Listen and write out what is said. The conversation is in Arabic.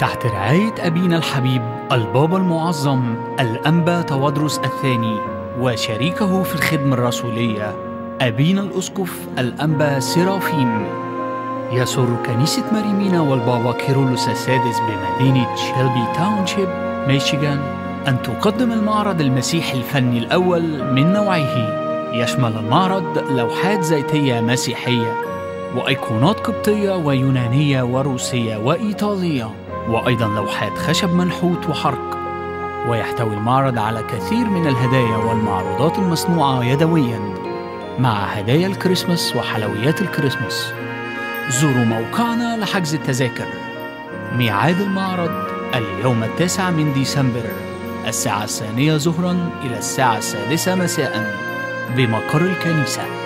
تحت رعاية أبينا الحبيب البابا المعظم الأنبا تواضروس الثاني وشريكه في الخدمة الرسولية أبينا الأسقف الأنبا سيرافيم يسر كنيسة مارمينا والبابا كيرلس السادس بمدينة شيلبي تاونشيب ميشيغان. أن تقدم المعرض المسيحي الفني الأول من نوعه. يشمل المعرض لوحات زيتية مسيحية وأيقونات قبطية ويونانية وروسية وإيطالية. وأيضا لوحات خشب منحوت وحرق. ويحتوي المعرض على كثير من الهدايا والمعروضات المصنوعة يدويا مع هدايا الكريسماس وحلويات الكريسماس. زوروا موقعنا لحجز التذاكر. ميعاد المعرض اليوم التاسع من ديسمبر الساعة الثانية ظهرا إلى الساعة السادسة مساء بمقر الكنيسة.